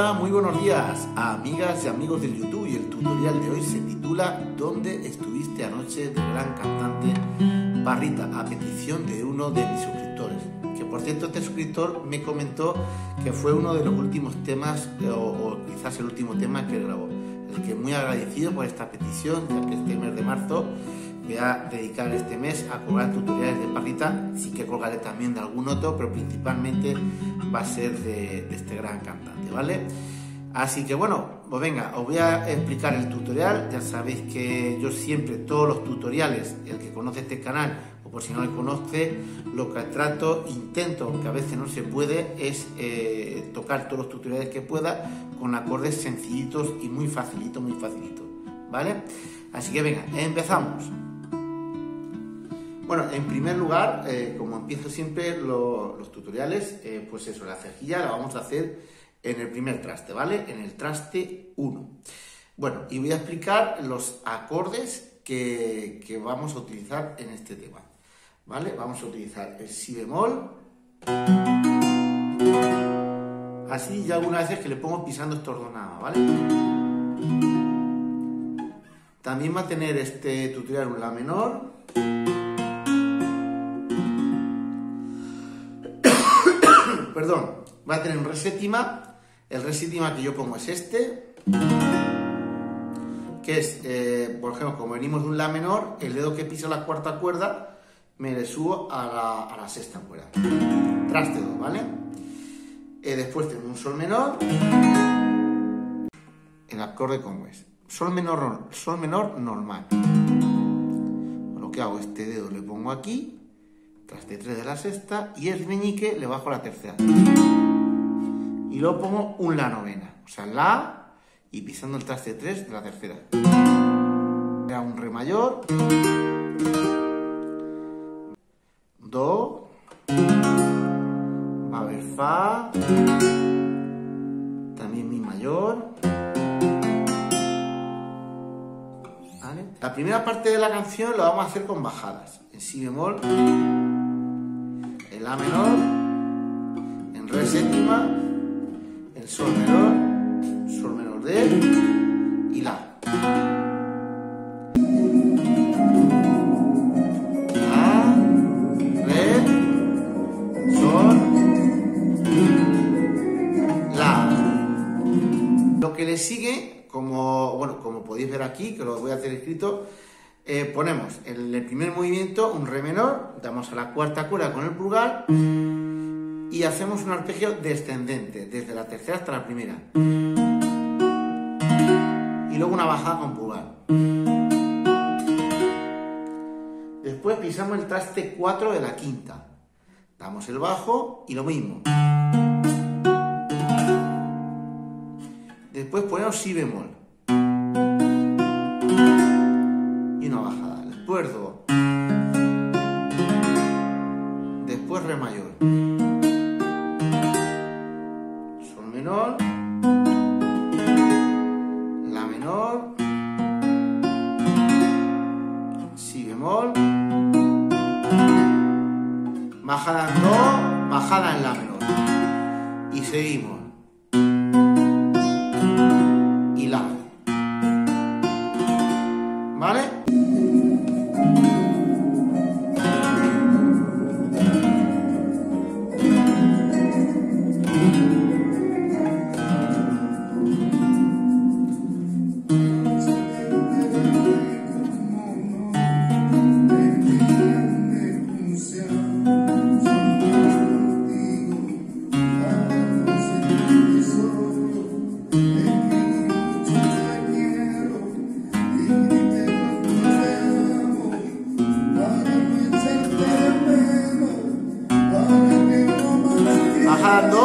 Hola, muy buenos días, amigas y amigos del YouTube. Y el tutorial de hoy se titula ¿Dónde estuviste anoche? del gran cantante Parrita, a petición de uno de mis suscriptores. Que por cierto, este suscriptor me comentó que fue uno de los últimos temas, o, o quizás el último tema que grabó. El que muy agradecido por esta petición, ya que este mes de marzo voy a dedicar este mes a colgar tutoriales de parrita, sí que colgaré también de algún otro, pero principalmente va a ser de, este gran cantante, ¿vale? Así que bueno, pues venga, os voy a explicar el tutorial, ya sabéis que yo siempre, todos los tutoriales, el que conoce este canal, o por si no lo conoce, lo que trato, intento, aunque a veces no se puede, es eh, tocar todos los tutoriales que pueda con acordes sencillitos y muy facilitos, muy facilitos, ¿vale? Así que venga, empezamos. Bueno, en primer lugar, eh, como empiezo siempre lo, los tutoriales, eh, pues eso, la cejilla la vamos a hacer en el primer traste, ¿vale? En el traste 1. Bueno, y voy a explicar los acordes que, vamos a utilizar en este tema, ¿vale? Vamos a utilizar el si bemol, así ya algunas veces que le pongo pisando estos dos nada, ¿vale? También va a tener este tutorial un la menor, perdón, va a tener un re séptima. El re séptima que yo pongo es este, que es, eh, por ejemplo, como venimos de un la menor, el dedo que pisa la cuarta cuerda me le subo a la, a la sexta cuerda. Traste 2, ¿vale? Eh, después tengo un sol menor, el acorde como es. Sol menor, sol menor normal. Lo que hago, este dedo le pongo aquí, traste 3 de la sexta y el meñique le bajo la tercera. Y luego pongo un la novena, o sea, la y pisando el traste 3 de la tercera. Era un re mayor, do, va a haber fa, también mi mayor. La primera parte de la canción lo vamos a hacer con bajadas, en si bemol La menor, en Re séptima, en Sol menor, Sol menor de y La. La, Re, Sol, La. Lo que le sigue, como, bueno, como podéis ver aquí, que lo voy a hacer escrito, eh, ponemos en el primer movimiento un re menor, damos a la cuarta cuerda con el pulgar y hacemos un arpegio descendente, desde la tercera hasta la primera. Y luego una bajada con pulgar. Después pisamos el traste 4 de la quinta. Damos el bajo y lo mismo. Después ponemos si bemol. Después re mayor, sol menor, la menor, si bemol, bajada en do, bajada en la menor. Y seguimos.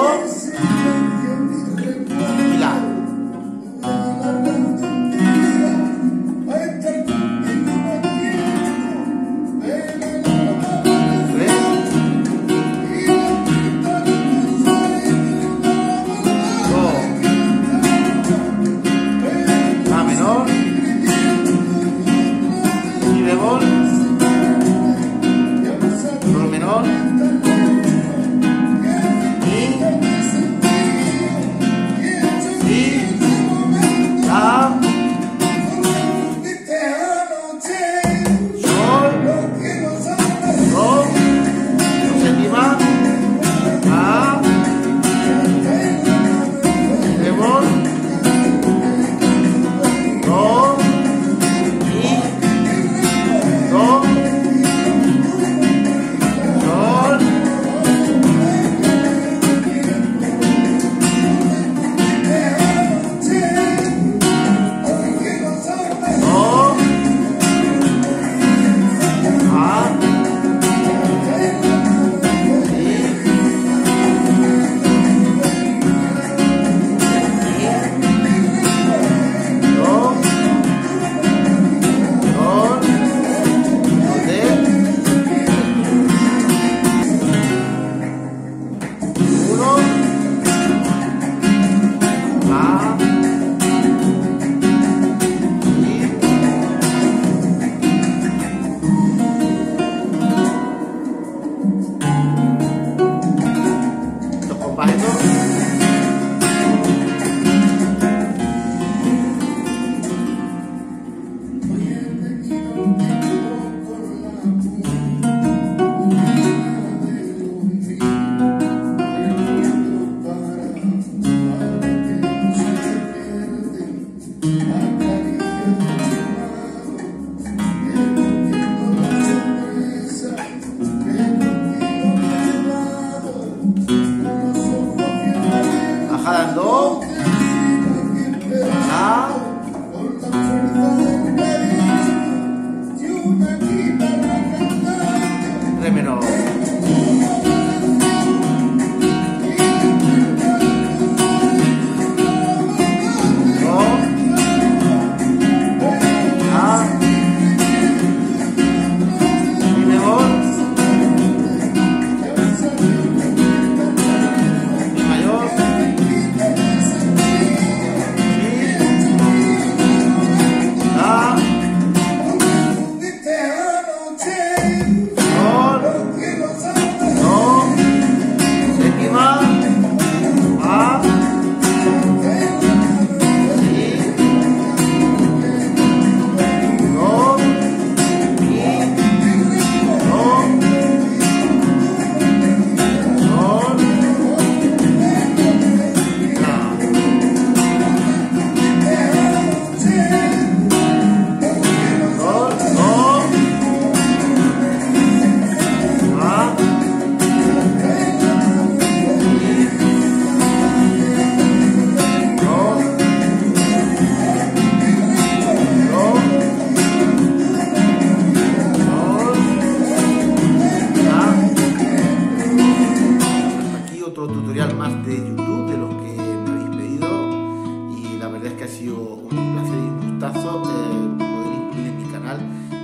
Senhor.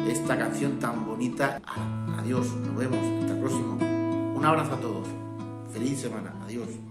Esta canción tan bonita. Adiós, nos vemos, hasta el próximo. Un abrazo a todos. Feliz semana, adiós.